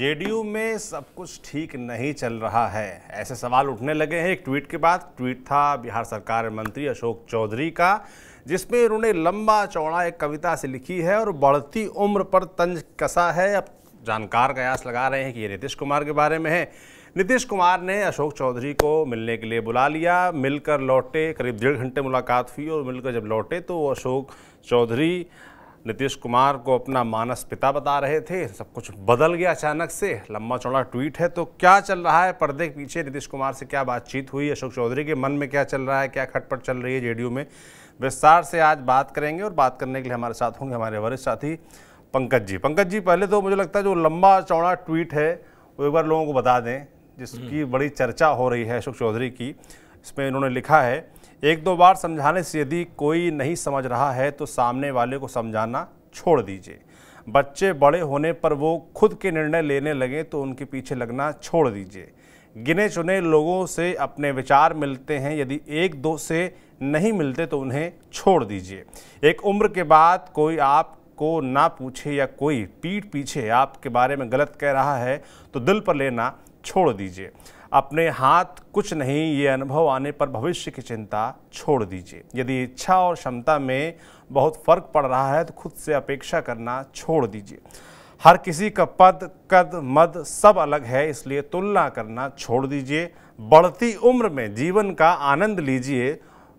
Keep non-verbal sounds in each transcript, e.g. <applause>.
JDU में सब कुछ ठीक नहीं चल रहा है। ऐसे सवाल उठने लगे हैं। एक ट्वीट के बाद ट्वीट था बिहार सरकार मंत्री अशोक चौधरी का, जिसमें उन्होंने लंबा चौड़ा एक कविता से लिखी है और बढ़ती उम्र पर तंज कसा है। अब जानकार कयास लगा रहे हैं कि ये नीतीश कुमार के बारे में है। नीतीश कुमार ने अशोक चौधरी को मिलने के लिए बुला लिया। मिलकर लौटे, करीब डेढ़ घंटे मुलाकात हुई और मिलकर जब लौटे तो अशोक चौधरी नीतीश कुमार को अपना मानस पिता बता रहे थे। सब कुछ बदल गया अचानक से। लंबा चौड़ा ट्वीट है तो क्या चल रहा है? पर्दे के पीछे नीतीश कुमार से क्या बातचीत हुई? अशोक चौधरी के मन में क्या चल रहा है? क्या खटपट चल रही है जेडीयू में? विस्तार से आज बात करेंगे और बात करने के लिए हमारे साथ होंगे हमारे वरिष्ठ साथी पंकज जी। पंकज जी पहले तो मुझे लगता है जो लंबा चौड़ा ट्वीट है वो एक बार लोगों को बता दें जिसकी बड़ी चर्चा हो रही है अशोक चौधरी की। इसमें इन्होंने लिखा है एक दो बार समझाने से यदि कोई नहीं समझ रहा है तो सामने वाले को समझाना छोड़ दीजिए। बच्चे बड़े होने पर वो खुद के निर्णय लेने लगे तो उनके पीछे लगना छोड़ दीजिए। गिने चुने लोगों से अपने विचार मिलते हैं, यदि एक दो से नहीं मिलते तो उन्हें छोड़ दीजिए। एक उम्र के बाद कोई आपको ना पूछे या कोई पीठ पीछे आपके बारे में गलत कह रहा है तो दिल पर लेना छोड़ दीजिए। अपने हाथ कुछ नहीं, ये अनुभव आने पर भविष्य की चिंता छोड़ दीजिए। यदि इच्छा और क्षमता में बहुत फ़र्क पड़ रहा है तो खुद से अपेक्षा करना छोड़ दीजिए। हर किसी का पद, कद, मद सब अलग है, इसलिए तुलना करना छोड़ दीजिए। बढ़ती उम्र में जीवन का आनंद लीजिए।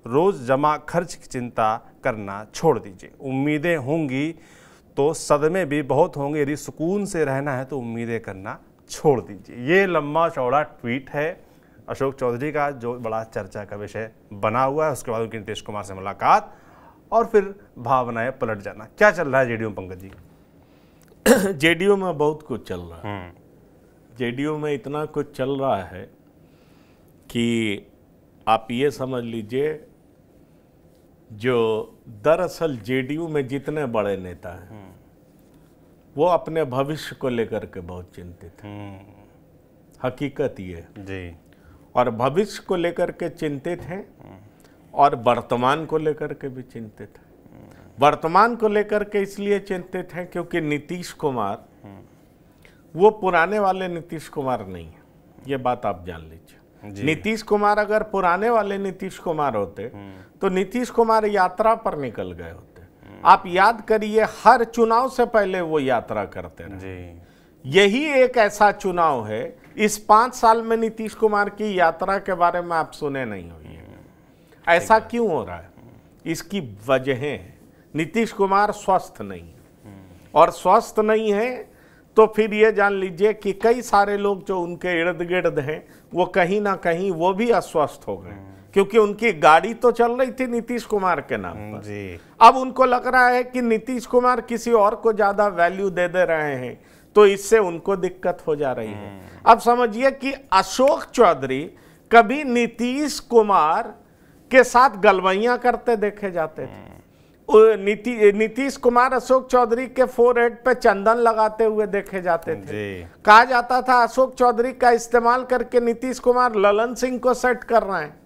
रोज जमा खर्च की चिंता करना छोड़ दीजिए। उम्मीदें होंगी तो सदमे भी बहुत होंगे। यदि सुकून से रहना है तो उम्मीदें करना छोड़ दीजिए। ये लंबा चौड़ा ट्वीट है। अशोक चौधरी का जो बड़ा चर्चा का विषय बना हुआ है उसके बाद उनकी नीतीश कुमार से मुलाकात और फिर भावनाएँ पलट जाना। क्या चल रहा है जेडीयू पंकज जी? <coughs> जेडीयू में बहुत कुछ चल रहा है। जेडीयू में इतना कुछ चल रहा है कि आप ये समझ लीजिए जो दरअसल जेडीयू में जितने बड़े नेता हैं वो अपने भविष्य को लेकर के बहुत चिंतित हैं। हकीकत ये जी। और भविष्य को लेकर के चिंतित हैं और वर्तमान को लेकर के भी चिंतित हैं। वर्तमान को लेकर के इसलिए चिंतित हैं क्योंकि नीतीश कुमार वो पुराने वाले नीतीश कुमार नहीं है। ये बात आप जान लीजिए। नीतीश कुमार अगर पुराने वाले नीतीश कुमार होते तो नीतीश कुमार यात्रा पर निकल गए होते। आप याद करिए हर चुनाव से पहले वो यात्रा करते रहे। जी। यही एक ऐसा चुनाव है इस पाँच साल में नीतीश कुमार की यात्रा के बारे में आप सुने नहीं हुई ऐसा क्यों हो रहा है? इसकी वजहें हैं। नीतीश कुमार स्वस्थ नहीं है। और स्वस्थ नहीं है तो फिर ये जान लीजिए कि कई सारे लोग जो उनके इर्द गिर्द हैं वो कहीं ना कहीं वो भी अस्वस्थ हो गए। क्योंकि उनकी गाड़ी तो चल रही थी नीतीश कुमार के नाम पर। जी। अब उनको लग रहा है कि नीतीश कुमार किसी और को ज़्यादा वैल्यू दे दे रहे हैं तो इससे उनको दिक्कत हो जा रही है। अब समझिए कि अशोक चौधरी कभी नीतीश कुमार के साथ गलवैया करते देखे जाते थे। वो नीति नीतीश कुमार अशोक चौधरी के फोरहेड पे चंदन लगाते हुए देखे जाते थे। कहा जाता था अशोक चौधरी का इस्तेमाल करके नीतीश कुमार ललन सिंह को सेट कर रहे हैं।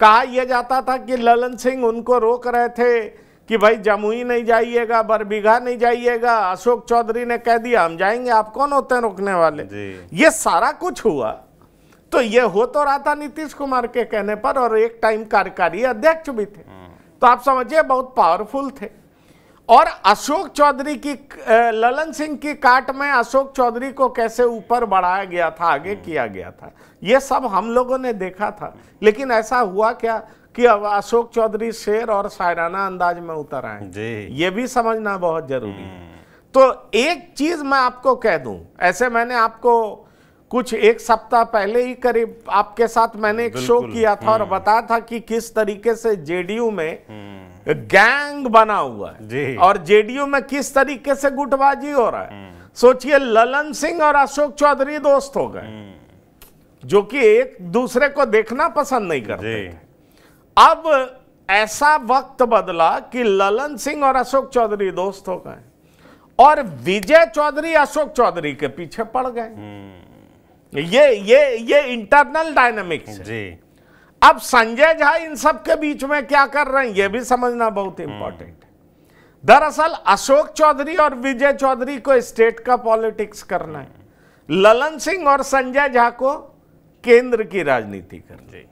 कहा यह जाता था कि ललन सिंह उनको रोक रहे थे कि भाई जमुई नहीं जाइएगा बरबीघा नहीं जाइएगा अशोक चौधरी ने कह दिया हम जाएँगे आप कौन होते हैं रोकने वाले? ये सारा कुछ हुआ। तो ये हो तो रहा था नीतीश कुमार के कहने पर और एक टाइम कार्यकारी अध्यक्ष भी थे। तो आप समझिए बहुत पावरफुल थे। और अशोक चौधरी की ललन सिंह की काट में अशोक चौधरी को कैसे ऊपर बढ़ाया गया था आगे किया गया था ये सब हम लोगों ने देखा था। लेकिन ऐसा हुआ क्या कि अब अशोक चौधरी शेर और शायराना अंदाज में उतर आए। ये भी समझना बहुत ज़रूरी है। तो एक चीज़ मैं आपको कह दूँ ऐसे मैंने आपको कुछ एक सप्ताह पहले ही करीब आपके साथ मैंने एक शो किया था और बताया था कि किस तरीके से जेडीयू में गैंग बना हुआ है। जी। और जेडीयू में किस तरीके से गुटबाजी हो रहा है? सोचिए ललन सिंह और अशोक चौधरी दोस्त हो गए जो कि एक दूसरे को देखना पसंद नहीं करते अब ऐसा वक्त बदला कि ललन सिंह और अशोक चौधरी दोस्त हो गए और विजय चौधरी अशोक चौधरी के पीछे पड़ गए। ये ये ये इंटरनल डायनामिक्स है। जी। अब संजय झा इन सब के बीच में क्या कर रहे हैं यह भी समझना बहुत इंपॉर्टेंट है। दरअसल अशोक चौधरी और विजय चौधरी को स्टेट का पॉलिटिक्स करना है। ललन सिंह और संजय झा को केंद्र की राजनीति करनी जी।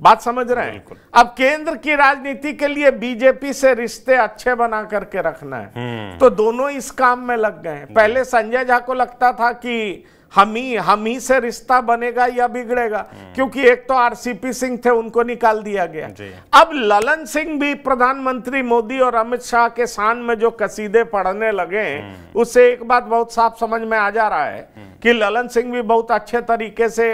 बात समझ रहे हैं? अब केंद्र की राजनीति के लिए बीजेपी से रिश्ते अच्छे बना करके रखना है। तो दोनों इस काम में लग गए हैं। पहले संजय झा को लगता था कि हम ही हम ही से रिश्ता बनेगा या बिगड़ेगा क्योंकि एक तो आरसीपी सिंह थे उनको निकाल दिया गया। अब ललन सिंह भी प्रधानमंत्री मोदी और अमित शाह के शान में जो कसीदे पढ़ने लगे उससे एक बात बहुत साफ़ समझ में आ जा रहा है कि ललन सिंह भी बहुत अच्छे तरीके से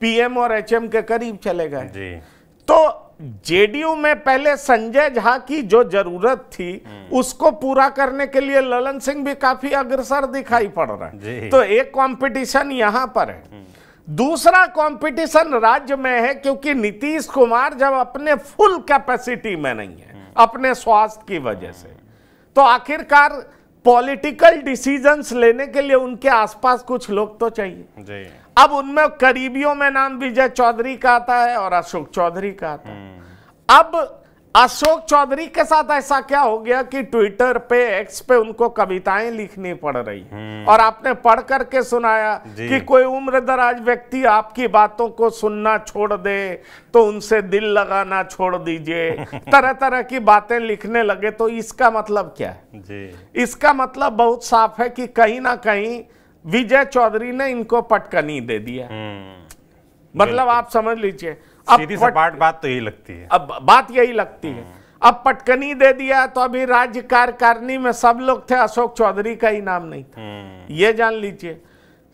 पीएम और एचएम के करीब चले गए। तो जेडीयू में पहले संजय झा की जो ज़रूरत थी उसको पूरा करने के लिए ललन सिंह भी काफ़ी अग्रसर दिखाई पड़ रहा है। तो एक कंपटीशन यहाँ पर है। दूसरा कंपटीशन राज्य में है क्योंकि नीतीश कुमार जब अपने फुल कैपेसिटी में नहीं है अपने स्वास्थ्य की वजह से। तो आखिरकार पॉलिटिकल डिसीजंस लेने के लिए उनके आसपास कुछ लोग तो चाहिए। अब उनमें करीबियों में नाम विजय चौधरी का आता है और अशोक चौधरी का आता है। अब अशोक चौधरी के साथ ऐसा क्या हो गया कि ट्विटर पे एक्स पे उनको कविताएँ लिखनी पड़ रही और आपने पढ़ करके सुनाया कि कोई उम्रदराज व्यक्ति आपकी बातों को सुनना छोड़ दे तो उनसे दिल लगाना छोड़ दीजिए। <laughs> तरह तरह की बातें लिखने लगे तो इसका मतलब क्या है? जी। इसका मतलब बहुत साफ़ है कि कहीं ना कहीं विजय चौधरी ने इनको पटकनी दे दिया हम्म। मतलब आप समझ लीजिए अब सीधी सपाट बात तो यही लगती है। अब बात यही लगती है। अब पटकनी दे दिया तो अभी राज्य कार्यकारिणी में सब लोग थे अशोक चौधरी का ही नाम नहीं था। हम्म। ये जान लीजिए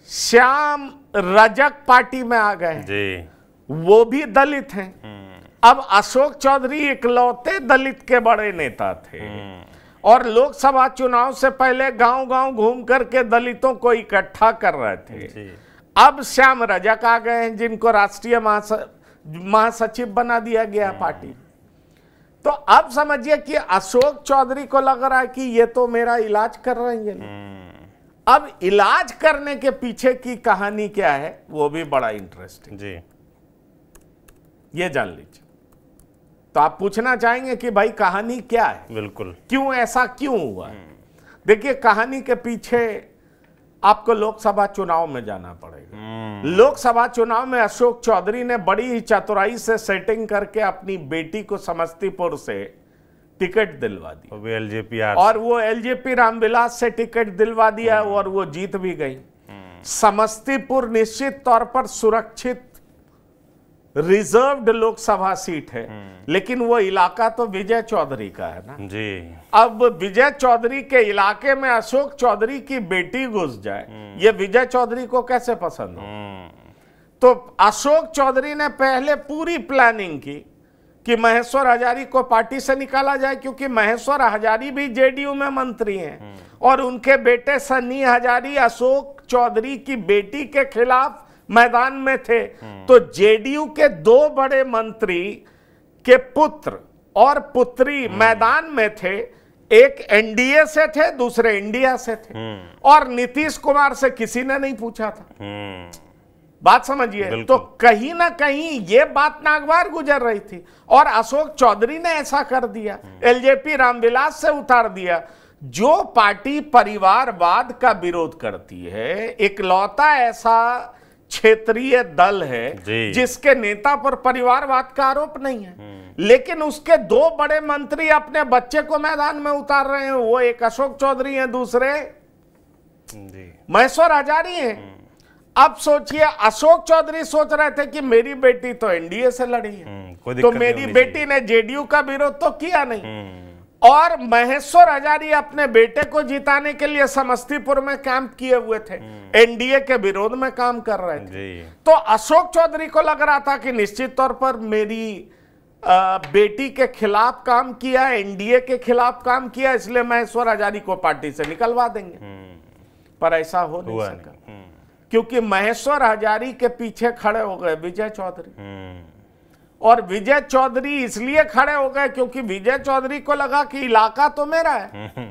श्याम रजक पार्टी में आ गए। जी। वो भी दलित हैं। हम्म। अब अशोक चौधरी इकलौते दलित के बड़े नेता थे। हम्म, और लोकसभा चुनाव से पहले गाँव गाँव घूम करके दलितों को इकट्ठा कर रहे थे। अब श्याम रजक आ गए हैं जिनको राष्ट्रीय महास- महासचिव बना दिया गया पार्टी। तो अब समझिए कि अशोक चौधरी को लग रहा है कि ये तो मेरा इलाज कर रहे हैं। हम्म, अब इलाज करने के पीछे की कहानी क्या है वो भी बड़ा इंटरेस्टिंग जी। ये जान लीजिए। तो आप पूछना चाहेंगे कि भाई कहानी क्या है? बिल्कुल। क्यों ऐसा क्यों हुआ देखिए कहानी के पीछे आपको लोकसभा चुनाव में जाना पड़ेगा। हम्म, लोकसभा चुनाव में अशोक चौधरी ने बड़ी ही चतुराई से सेटिंग करके अपनी बेटी को समस्तीपुर से टिकट दिलवा दी। एलजेपी और वो एलजेपी रामविलास से टिकट दिलवा दिया और वो जीत भी गई। समस्तीपुर निश्चित तौर पर सुरक्षित रिजर्व्ड लोकसभा सीट है। लेकिन वो इलाका तो विजय चौधरी का है ना। जी। अब विजय चौधरी के इलाके में अशोक चौधरी की बेटी घुस जाए ये विजय चौधरी को कैसे पसंद हो? हम्म, तो अशोक चौधरी ने पहले पूरी प्लानिंग की कि महेश्वर हजारी को पार्टी से निकाला जाए क्योंकि महेश्वर हजारी भी जेडीयू में मंत्री हैं। और उनके बेटे सन्नी हजारी अशोक चौधरी की बेटी के खिलाफ मैदान में थे। तो जेडीयू के दो बड़े मंत्री के पुत्र और पुत्री मैदान में थे। एक एनडीए से थे दूसरे इंडिया से थे। हम्म, और नीतीश कुमार से किसी ने नहीं पूछा था। हम्म, बात समझिए। तो कहीं ना कहीं ये बात नागवार गुजर रही थी। और अशोक चौधरी ने ऐसा कर दिया। एलजेपी रामविलास से उतार दिया। जो पार्टी परिवारवाद का विरोध करती है इकलौता ऐसा क्षेत्रीय दल है जिसके नेता पर परिवारवाद का आरोप नहीं है। लेकिन उसके दो बड़े मंत्री अपने बच्चे को मैदान में उतार रहे हैं। वो एक अशोक चौधरी हैं दूसरे महेश्वर हजारी हैं। अब सोचिए अशोक चौधरी सोच रहे थे कि मेरी बेटी तो एनडीए से लड़ी है। हम्म, तो मेरी बेटी ने जेडीयू का विरोध तो किया नहीं। हम्म, और महेश्वर हजारी अपने बेटे को जिताने के लिए समस्तीपुर में कैंप किए हुए थे। एनडीए के विरोध में काम कर रहे थे। तो अशोक चौधरी को लग रहा था कि निश्चित तौर पर मेरी अ, बेटी के खिलाफ काम किया एनडीए के खिलाफ काम किया इसलिए महेश्वर हजारी को पार्टी से निकलवा देंगे। हम्म, पर ऐसा हो नहीं सका। नहीं। हम्म, क्योंकि महेश्वर हजारी के पीछे खड़े हो गए विजय चौधरी। हम्म, और विजय चौधरी इसलिए खड़े हो गए क्योंकि विजय चौधरी को लगा कि इलाका तो मेरा है। हम्म,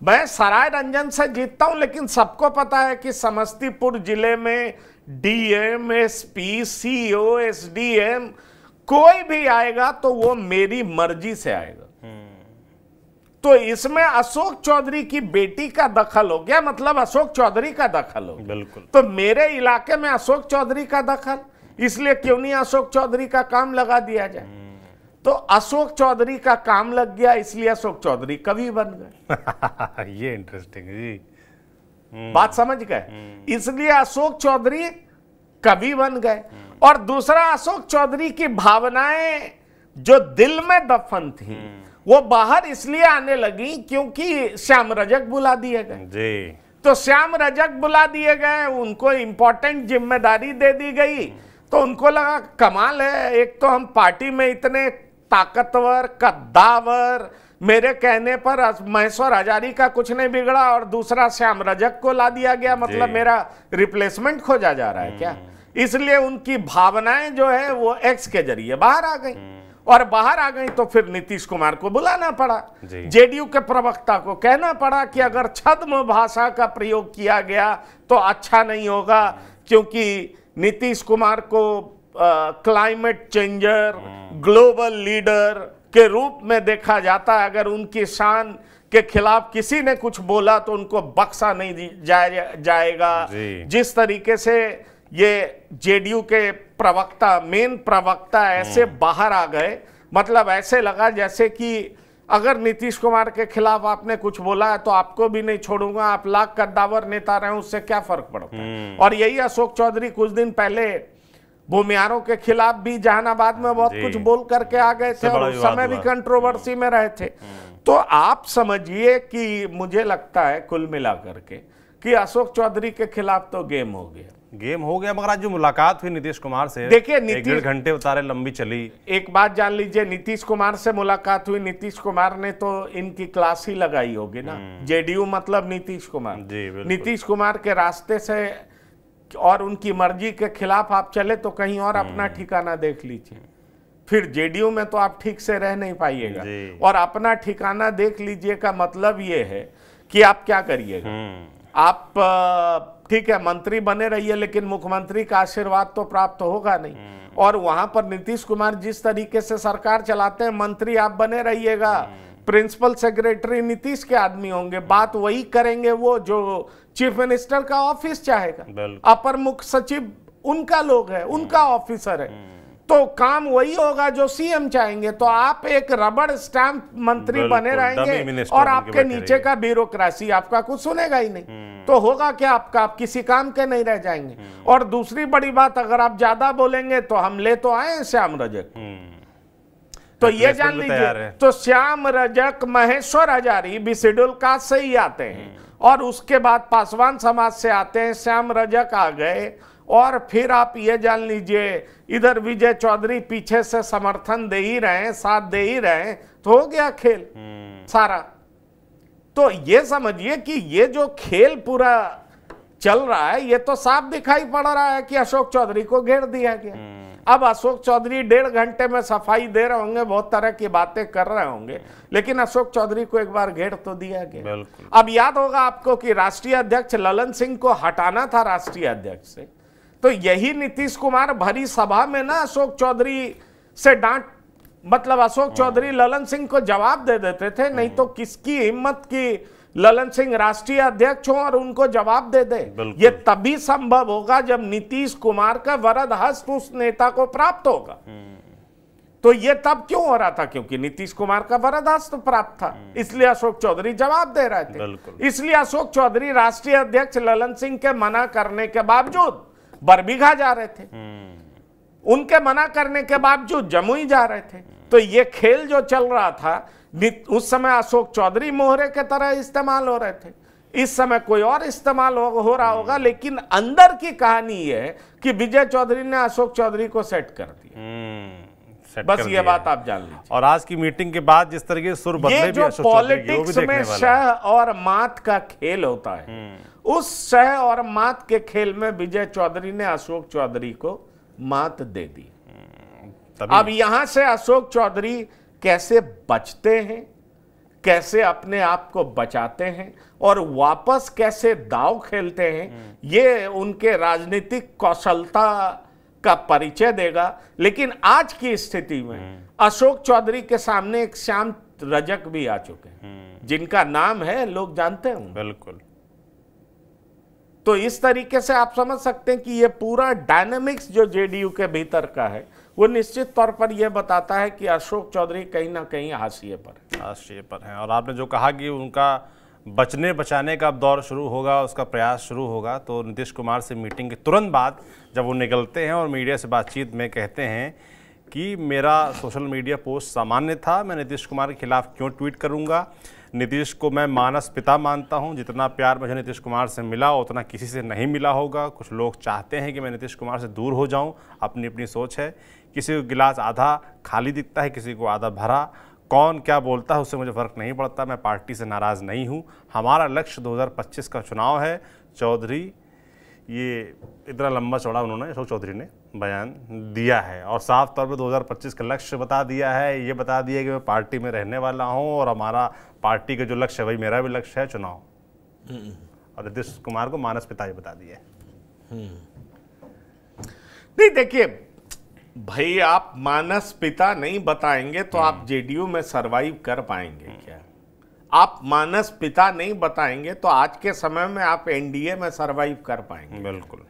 मैं सराय रंजन से जीतता हूँ लेकिन सबको पता है कि समस्तीपुर ज़िले में डीएम एसपी सीओ एसडीएम कोई भी आएगा तो वो मेरी मर्ज़ी से आएगा। तो इसमें अशोक चौधरी की बेटी का दखल हो गया मतलब अशोक चौधरी का दखल हो गया। बिल्कुल। तो मेरे इलाके में अशोक चौधरी का दखल इसलिए क्यों नहीं अशोक चौधरी का काम लगा दिया जाए? तो अशोक चौधरी का काम लग गया इसलिए अशोक चौधरी कवि बन गए। <laughs> ये इंटरेस्टिंग जी। बात समझ गए? इसलिए अशोक चौधरी कवि बन गए। और दूसरा अशोक चौधरी की भावनाएँ जो दिल में दफन थी वो बाहर इसलिए आने लगी क्योंकि श्याम रजक बुला दिए गए। जी। तो श्याम रजक बुला दिए गए उनको इंपॉर्टेंट ज़िम्मेदारी दे दी गई। तो उनको लगा कमाल है एक तो हम पार्टी में इतने ताकतवर कद्दावर मेरे कहने पर महेश्वर हजारी का कुछ नहीं बिगड़ा और दूसरा श्याम रजक को ला दिया गया मतलब मेरा रिप्लेसमेंट खोजा जा रहा है क्या? इसलिए उनकी भावनाएँ जो है वो एक्स के ज़रिए बाहर आ गई। और बाहर आ गई तो फिर नीतीश कुमार को बुलाना पड़ा। जेडीयू के प्रवक्ता को कहना पड़ा कि अगर छद्म भाषा का प्रयोग किया गया तो अच्छा नहीं होगा क्योंकि नीतीश कुमार को क्लाइमेट चेंजर ग्लोबल लीडर के रूप में देखा जाता है। अगर उनकी शान के खिलाफ किसी ने कुछ बोला तो उनको बक्सा नहीं जाए, जाएगा। जिस तरीके से ये जेडीयू के प्रवक्ता मेन प्रवक्ता ऐसे बाहर आ गए मतलब ऐसे लगा जैसे कि अगर नीतीश कुमार के खिलाफ आपने कुछ बोला है तो आपको भी नहीं छोड़ूँगा आप लाख कद्दावर नेता रहे उससे क्या फ़र्क पड़ता है? और यही अशोक चौधरी कुछ दिन पहले भूमियारों के खिलाफ भी जहानाबाद में बहुत कुछ बोल करके आ गए थे और उस समय भी कंट्रोवर्सी में रहे थे। तो आप समझिए कि मुझे लगता है कुल मिला करके कि अशोक चौधरी के खिलाफ तो गेम हो गया। गेम हो गया मगर आज जो मुलाकात हुई नीतीश कुमार से देखिए, नीतीश- घंटे उतारे लंबी चली। एक बात जान लीजिए नीतीश कुमार से मुलाकात हुई नीतीश कुमार ने तो इनकी क्लास ही लगाई होगी ना। जेडीयू मतलब नीतीश कुमार। जी, नीतीश कुमार के रास्ते से और उनकी मर्ज़ी के खिलाफ आप चले तो कहीं और अपना ठिकाना देख लीजिए। फिर जेडीयू में तो आप ठीक से रह नहीं पाइएगा। और अपना ठिकाना देख लीजिए का मतलब ये है कि आप क्या करिएगा। हम्म, आप ठीक है मंत्री बने रहिए लेकिन मुख्यमंत्री का आशीर्वाद तो प्राप्त होगा नहीं। और वहाँ पर नीतीश कुमार जिस तरीके से सरकार चलाते हैं मंत्री आप बने रहिएगा। प्रिंसिपल सेक्रेटरी नीतीश के आदमी होंगे। बात वही करेंगे वो जो चीफ मिनिस्टर का ऑफ़िस चाहेगा। अपर मुख्य सचिव उनका लोग है उनका ऑफिसर है। तो काम वही होगा जो सीएम चाहेंगे। तो आप एक रबड़ स्टैंप मंत्री बने रहेंगे और आपके नीचे का ब्यूरोक्रेसी आपका कुछ सुनेगा ही नहीं। तो होगा क्या आपका? आप किसी काम के नहीं रह जाएँगे। और दूसरी बड़ी बात अगर आप ज़्यादा बोलेंगे तो हम ले तो आए श्याम रजक। हम्म, तो ये जान लीजिए तो श्याम रजक महेश्वर हजारी भी शेड्यूल कास्ट से ही। आते हैं और उसके बाद पासवान समाज से आते हैं। श्याम रजक आ गए। और फिर आप ये जान लीजिए इधर विजय चौधरी पीछे से समर्थन दे ही रहे हैं साथ दे ही रहे हैं तो हो गया खेल सारा। तो ये समझिए कि ये जो खेल पूरा चल रहा है ये तो साफ़ दिखाई पड़ रहा है कि अशोक चौधरी को घेर दिया गया। अब अशोक चौधरी डेढ़ घंटे में सफ़ाई दे रहे होंगे बहुत तरह की बातें कर रहे होंगे लेकिन अशोक चौधरी को एक बार घेर तो दिया गया। अब याद होगा आपको कि राष्ट्रीय अध्यक्ष ललन सिंह को हटाना था राष्ट्रीय अध्यक्ष से। तो यही नीतीश कुमार भरी सभा में ना अशोक चौधरी से डांट मतलब अशोक चौधरी ललन सिंह को जवाब दे देते थे नहीं तो किसकी हिम्मत की ललन सिंह राष्ट्रीय अध्यक्ष हो और उनको जवाब दे दे? ये तभी संभव होगा जब नीतीश कुमार का वरद हस्त उस नेता को प्राप्त होगा। तो ये तब क्यों हो रहा था? क्योंकि नीतीश कुमार का वरद हस्त प्राप्त था इसलिए अशोक चौधरी जवाब दे रहे थे। इसलिए अशोक चौधरी राष्ट्रीय अध्यक्ष ललन सिंह के मना करने के बावजूद बरबीघा जा रहे थे। उनके मना करने के बावजूद जमुई जा रहे थे। तो ये खेल जो चल रहा था उस समय अशोक चौधरी मोहरे के तरह इस्तेमाल हो रहे थे। इस समय कोई और इस्तेमाल हो, हो रहा होगा लेकिन अंदर की कहानी ये है कि विजय चौधरी ने अशोक चौधरी को सेट कर दिया। हम्म, सेट बस कर ये बात आप जान लीजिए। और आज की मीटिंग के बाद जिस तरीके सुर बदले ये जो पॉलिटिक्स में। शह और मात का खेल होता है उस शह और मात के खेल में विजय चौधरी ने अशोक चौधरी को मात दे दी। अब यहाँ से अशोक चौधरी कैसे बचते हैं कैसे अपने आप को बचाते हैं और वापस कैसे दाव खेलते हैं ये उनके राजनीतिक कौशलता का परिचय देगा। लेकिन आज की स्थिति में अशोक चौधरी के सामने एक श्याम रजक भी आ चुके हैं जिनका नाम है लोग जानते होंगे। बिल्कुल। तो इस तरीके से आप समझ सकते हैं कि ये पूरा डायनेमिक्स जो जेडीयू के भीतर का है, वो निश्चित तौर पर यह बताता है कि अशोक चौधरी कहीं ना कहीं हाशिए पर हाशिए पर हैं। और आपने जो कहा कि उनका बचने बचाने का अब दौर शुरू होगा, उसका प्रयास शुरू होगा तो नीतीश कुमार से मीटिंग के तुरंत बाद जब वो निकलते हैं और मीडिया से बातचीत में कहते हैं कि मेरा सोशल मीडिया पोस्ट सामान्य था। मैं नीतीश कुमार के खिलाफ क्यों ट्वीट करूँगा? नीतीश को मैं मानस पिता मानता हूँ। जितना प्यार मुझे नीतीश कुमार से मिला, उतना किसी से नहीं मिला होगा। कुछ लोग चाहते हैं कि मैं नीतीश कुमार से दूर हो जाऊँ। अपनी अपनी सोच है। किसी को गिलास आधा खाली दिखता है, किसी को आधा भरा। कौन क्या बोलता है, उससे मुझे फ़र्क नहीं पड़ता। मैं पार्टी से नाराज़ नहीं हूँ। हमारा लक्ष्य 2025 का चुनाव है। चौधरी ये इतना लंबा चौड़ा उन्होंने अशोक चौधरी ने बयान दिया है। और साफ़ तौर पे 2025 का लक्ष्य बता दिया है ये बता दिया कि मैं पार्टी में रहने वाला हूँ और हमारा पार्टी का जो लक्ष्य है वही मेरा भी लक्ष्य है चुनाव। और नीतीश कुमार को मानस पिता ये बता दिए नहीं देखिए भाई आप मानस पिता नहीं बताएँगे तो आप जेडीयू में सरवाइव कर पाएँगे क्या? आप मानस पिता नहीं बताएँगे तो आज के समय में आप एनडीए में सरवाइव कर पाएँगे। बिल्कुल।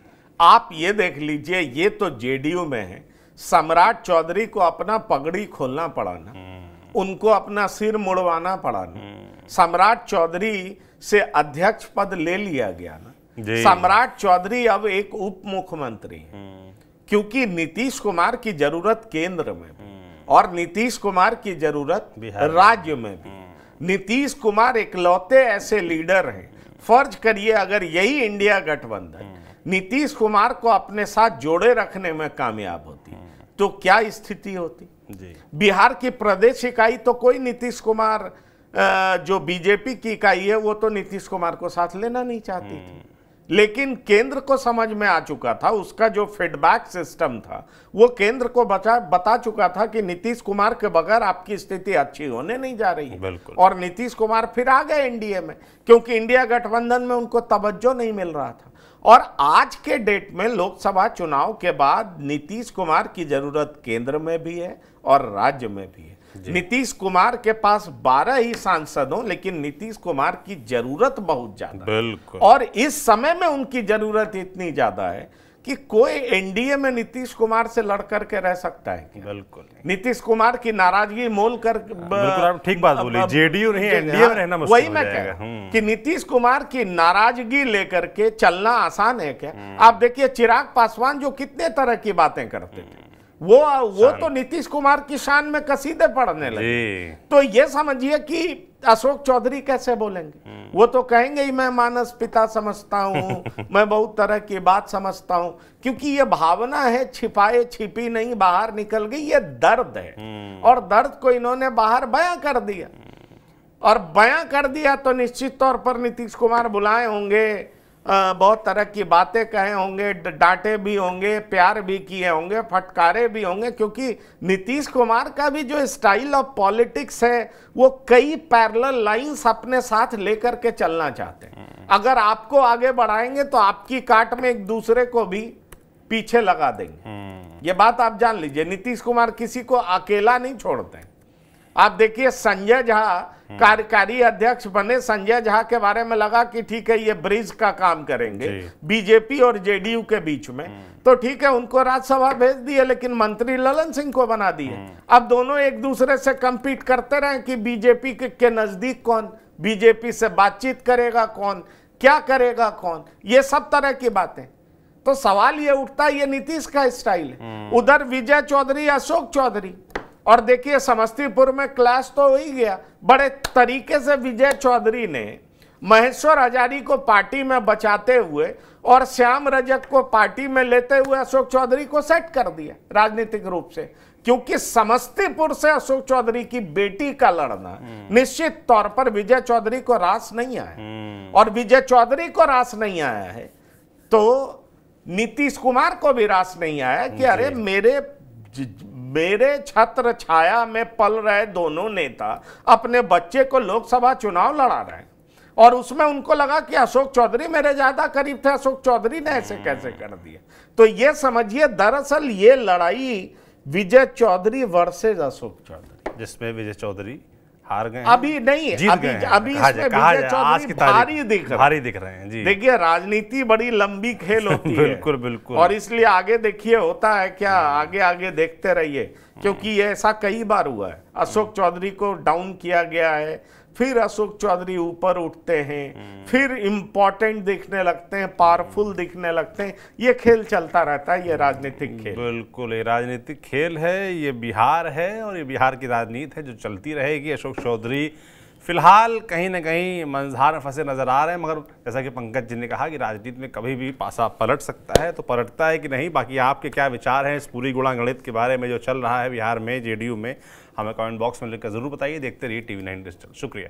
आप ये देख लीजिए ये तो जेडीयू में है। सम्राट चौधरी को अपना पगड़ी खोलना पड़ा ना। उनको अपना सिर मुड़वाना पड़ा ना। सम्राट चौधरी से अध्यक्ष पद ले लिया गया ना। सम्राट चौधरी अब एक उप मुख्यमंत्री है क्योंकि नीतीश कुमार की ज़रूरत केंद्र में और नीतीश कुमार की ज़रूरत राज्य में भी। नीतीश कुमार इकलौते ऐसे लीडर हैं। फ़र्ज़ करिए अगर यही इंडिया गठबंधन नीतीश कुमार को अपने साथ जोड़े रखने में कामयाब होती। तो क्या स्थिति होती? जी। बिहार की प्रदेश इकाई तो कोई नीतीश कुमार जो बीजेपी की इकाई है वो तो नीतीश कुमार को साथ लेना नहीं चाहती थी। लेकिन केंद्र को समझ में आ चुका था उसका जो फीडबैक सिस्टम था वो केंद्र को बचा बता चुका था कि नीतीश कुमार के बगैर आपकी स्थिति अच्छी होने नहीं जा रही है। बिल्कुल। और नीतीश कुमार फिर आ गए एनडीए में क्योंकि इंडिया गठबंधन में उनको तवज्जो नहीं मिल रहा था। और आज के डेट में लोकसभा चुनाव के बाद नीतीश कुमार की ज़रूरत केंद्र में भी है और राज्य में भी है। नीतीश कुमार के पास 12 ही सांसद सांसदों लेकिन नीतीश कुमार की ज़रूरत बहुत ज़्यादा बिल्कुल और इस समय में उनकी ज़रूरत इतनी ज़्यादा है कि कोई एनडीए में नीतीश कुमार से लड़ करके रह सकता है क्या बिल्कुल नीतीश कुमार की नाराज़गी मोल कर ठीक बात बोली। जेडीयू नहीं, हाँ, NDA में रहना मुश्किल वही मैं। कह रहा हूँ हम्म। कि नीतीश कुमार की नाराज़गी लेकर के चलना आसान है क्या हम्म। आप देखिए चिराग पासवान जो कितने तरह की बातें करते थे वो वो तो नीतीश कुमार की शान में कसीदे पढ़ने लगे। तो ये समझिए कि अशोक चौधरी कैसे बोलेंगे? वो तो कहेंगे ही मैं मानस पिता समझता हूँ <laughs> मैं बहुत तरह की बात समझता हूँ। क्योंकि ये भावना है छिपाए छिपी नहीं बाहर निकल गई ये दर्द है। और दर्द को इन्होंने बाहर बयां कर दिया। और बयां कर दिया तो निश्चित तौर पर नीतीश कुमार बुलाए होंगे। बहुत तरह की बातें कहे होंगे डांटे भी होंगे प्यार भी किए होंगे फटकारे भी होंगे क्योंकि नीतीश कुमार का भी जो स्टाइल ऑफ़ पॉलिटिक्स है वो कई पैरेलल लाइंस अपने साथ लेकर के चलना चाहते हैं। अगर आपको आगे बढ़ाएँगे तो आपकी काट में एक दूसरे को भी पीछे लगा देंगे। ये बात आप जान लीजिए नीतीश कुमार किसी को अकेला नहीं छोड़ते हैं। आप देखिए संजय झा कार्यकारी अध्यक्ष बने संजय झा के बारे में लगा कि ठीक है ये ब्रिज का काम करेंगे बीजेपी और जेडीयू के बीच में। तो ठीक है उनको राज्यसभा भेज दिए लेकिन मंत्री ललन सिंह को बना दिए। अब दोनों एक दूसरे से कंपीट करते रहे कि बीजेपी के, के नज़दीक कौन? बीजेपी से बातचीत करेगा कौन? क्या करेगा कौन? ये सब तरह की बातें। तो सवाल ये उठता है ये नीतीश का स्टाइल है। उधर विजय चौधरी अशोक चौधरी और देखिए समस्तीपुर में क्लास तो हो ही गया। बड़े तरीके से विजय चौधरी ने महेश्वर हजारी को पार्टी में बचाते हुए और श्याम रजक को पार्टी में लेते हुए अशोक चौधरी को सेट कर दिया राजनीतिक रूप से। क्योंकि समस्तीपुर से अशोक चौधरी की बेटी का लड़ना निश्चित तौर पर विजय चौधरी को रास नहीं आया और विजय चौधरी को रास नहीं आया है तो नीतीश कुमार को भी रास नहीं आया कि अरे मेरे मेरे छत्र छाया में पल रहे दोनों नेता अपने बच्चे को लोकसभा चुनाव लड़ा रहे हैं। और उसमें उनको लगा कि अशोक चौधरी मेरे ज़्यादा करीब थे, अशोक चौधरी ने ऐसे कैसे कर दिया तो ये समझिए, दरअसल ये लड़ाई विजय चौधरी वर्सेज अशोक चौधरी। जिसमें विजय चौधरी हार गए अभी नहीं जीत अभी गए अभी इसमें आज की भारी दिख रहे हैं। भारी दिख रहे हैं जी। देखिए राजनीति बड़ी लंबी खेल <laughs> होती है। बिल्कुल, बिल्कुल। और इसलिए आगे देखिए होता है क्या आगे आगे देखते रहिए क्योंकि ये ऐसा कई बार हुआ है। अशोक चौधरी को डाउन किया गया है फिर अशोक चौधरी ऊपर उठते हैं, फिर इम्पोर्टेंट दिखने लगते हैं पावरफुल दिखने लगते हैं। ये खेल चलता रहता है, ये राजनीतिक खेल। बिल्कुल, ये राजनीतिक खेल है, ये बिहार है और ये बिहार की राजनीति है जो चलती रहेगी। अशोक चौधरी फ़िलहाल कहीं ना कहीं मंझार में फंसे नज़र आ रहे हैं, मगर जैसा कि पंकज जी ने कहा कि राजनीति में कभी भी पासा पलट सकता है तो पलटता है कि नहीं? बाकी आपके क्या विचार हैं इस पूरी गुणा गणित के बारे में जो चल रहा है बिहार में, जेडीयू में? हमें कमेंट बॉक्स में लिखकर ज़रूर बताइए देखते रहिए टीवी नाइन डिजिटल। शुक्रिया।